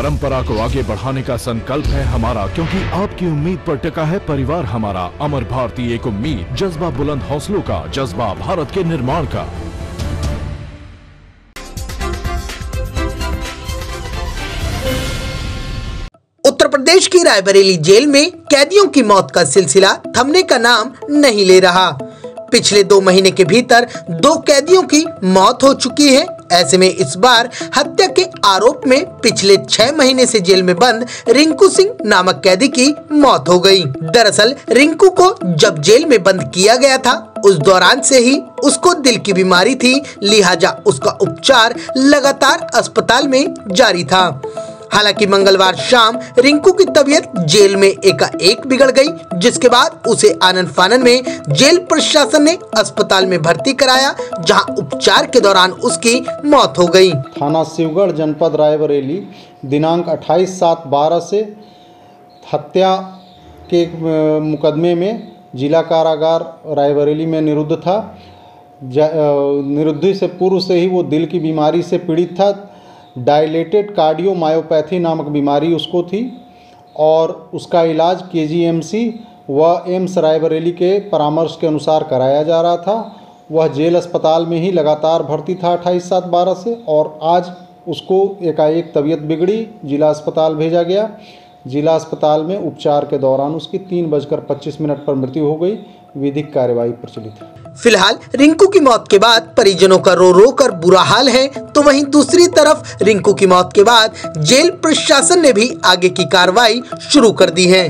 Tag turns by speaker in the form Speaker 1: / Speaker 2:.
Speaker 1: परंपरा को आगे बढ़ाने का संकल्प है हमारा, क्योंकि आपकी उम्मीद पर टिका है परिवार हमारा। अमर भारती एक उम्मीद, जज्बा बुलंद हौसलों का, जज्बा भारत के निर्माण का।
Speaker 2: उत्तर प्रदेश की रायबरेली जेल में कैदियों की मौत का सिलसिला थमने का नाम नहीं ले रहा। पिछले दो महीने के भीतर दो कैदियों की मौत हो चुकी है। ऐसे में इस बार हत्या के आरोप में पिछले छह महीने से जेल में बंद रिंकू सिंह नामक कैदी की मौत हो गई। दरअसल, रिंकू को जब जेल में बंद किया गया था, उस दौरान से ही उसको दिल की बीमारी थी, लिहाजा उसका उपचार लगातार अस्पताल में जारी था हालाँकि मंगलवार शाम रिंकू की तबीयत जेल में एकाएक बिगड़ गई, जिसके बाद उसे आनंद फानन में जेल प्रशासन ने अस्पताल में भर्ती कराया, जहाँ उपचार के दौरान उसकी मौत हो गई।
Speaker 3: थाना शिवगढ़, जनपद रायबरेली, दिनांक 28 सात बारह से हत्या के मुकदमे में जिला कारागार रायबरेली में निरुद्ध था। निरुद्धि से पूर्व से ही वो दिल की बीमारी से पीड़ित था। डायलेटेड कार्डियोमायोपैथी नामक बीमारी उसको थी और उसका इलाज के व एम्स रायबरेली के परामर्श के अनुसार कराया जा रहा था। वह जेल अस्पताल में ही लगातार भर्ती था अट्ठाईस सात बारह से और आज उसको एकाएक तबीयत बिगड़ी, जिला अस्पताल भेजा गया। जिला अस्पताल में उपचार के दौरान उसकी तीन बजकर पच्चीस मिनट पर मृत्यु हो गई। विधिक कार्यवाही प्रचलित है।
Speaker 2: फ़िलहाल रिंकू की मौत के बाद परिजनों का रो रो कर बुरा हाल है तो वहीं दूसरी तरफ़ रिंकू की मौत के बाद जेल प्रशासन ने भी आगे की कार्रवाई शुरू कर दी है।